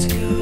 Let's go.